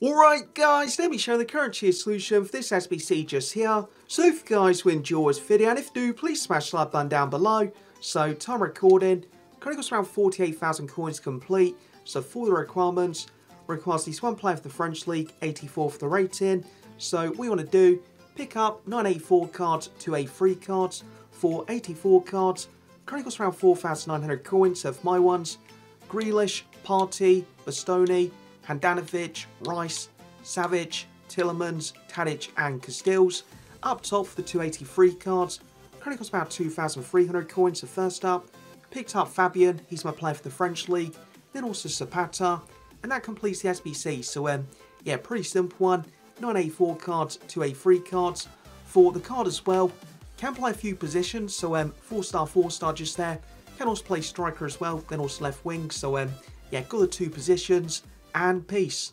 Alright guys, let me show the current tier solution for this SBC just here. So if you guys will enjoy this video, and if do, please smash the like button down below. So time recording, currently costs around 48,000 coins complete. So for the requirements, requires at least one player for the French League, 84 for the rating. So we want to do, pick up 984 cards, 283 cards, for 84 cards. Currently costs around 4,900 coins, so for my ones, Grealish, Partey, Bastoni, Handanovic, Rice, Savage, Tielemans, Tadic and Casteels. Up top for the 283 cards, currently costs about 2,300 coins, so first up, picked up Fabian, he's my player for the French League, then also Zapata, and that completes the SBC, so um, yeah, pretty simple one, 9A4 cards, 2A3 cards, for the card as well, can play a few positions, so um, 4 star, 4 star just there, can also play striker as well, then also left wing, so um, yeah, got the two positions, and peace.